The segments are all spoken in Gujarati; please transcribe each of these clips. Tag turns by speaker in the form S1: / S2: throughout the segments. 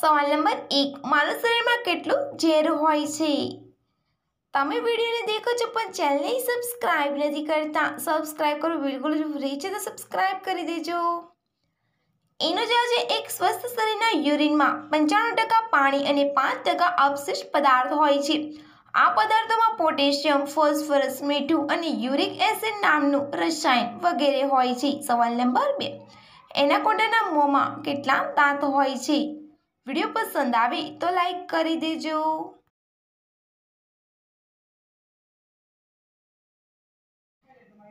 S1: સવાલ નંબર એક માનવ શરીરમાં કેટલું ઝેર હોય છે? તમે વિડીયોને દેખો છો પણ ચેનલને સબસ્ક્રાઇબ નથી કરતા. સબસ્ક્રાઇબ કરો, બિલકુલ જ ફ્રી છે તો સબસ્ક્રાઇબ કરી દેજો. એનો જવાબ છે એક સ્વસ્થ શરીરના યુરિનમાં પંચાણું ટકા પાણી અને પાંચ ટકા અવશિષ્ટ પદાર્થ હોય છે. આ પદાર્થોમાં પોટેશિયમ, ફોસ્ફરસ, મીઠું અને યુરિક એસિડ નામનું રસાયણ વગેરે હોય છે. સવાલ નંબર બે એના કોટાના મોંમાં કેટલા દાંત હોય છે? વીડિયો પસંદ આવે તો લાઈક કરી દેજો.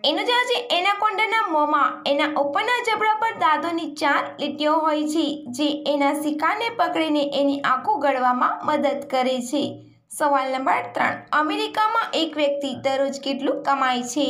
S1: એનો જે છે એનાકોન્ડાના મોંમાં, એના ઉપરના જબડા પર દાંતોની ચાર લીટીઓ હોય છે, જે એના શિકારને પકડીને એની આંખો ગળવામાં મદદ કરે છે. સવાલ નંબર ત્રણ, અમેરિકામાં એક વ્યક્તિ દરરોજ કેટલું કમાય છે?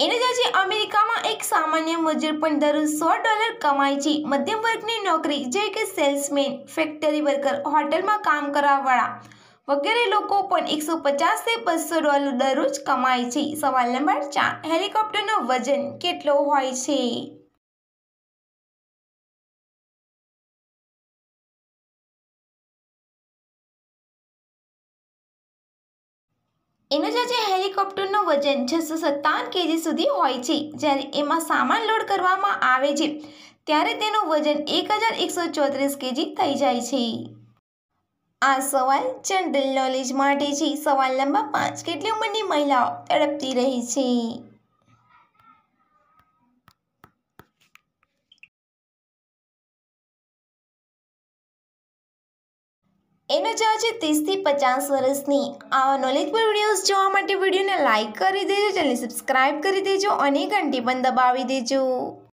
S1: એનો છે અમેરિકામાં એક સામાન્ય મજૂર પણ દરરોજ સો ડોલર કમાય છે. મધ્યમ વર્ગની નોકરી, જે કે સેલ્સમેન, ફેક્ટરી વર્કર, હોટલમાં કામ કરવાવાળા વગેરે લોકો પણ એકસો પચાસથી બસો ડોલર દરરોજ કમાય છે. સવાલ નંબર ચાર, હેલિકોપ્ટરનો વજન કેટલો હોય છે? એનો જે હેલિકોપ્ટરનું વજન છસો સત્તાવન કેજી સુધી હોય છે. જ્યારે એમાં સામાન લોડ કરવામાં આવે છે, ત્યારે તેનું વજન એક હજાર એકસો ચોત્રીસ કેજી થઈ જાય છે. આ સવાલ જનરલ નોલેજ માટે છે. સવાલ નંબર પાંચ, કેટલી ઉંમરની મહિલાઓ તડપતી રહી છે? એનો જવાબ છે ત્રીસથી પચાસ વર્ષની આવા નોલેજફુલ વિડીયોઝ જોવા માટે વિડીયોને લાઇક કરી દેજો ચેનલને સબસ્ક્રાઈબ કરી દેજો અને ઘંટી પણ દબાવી દેજો.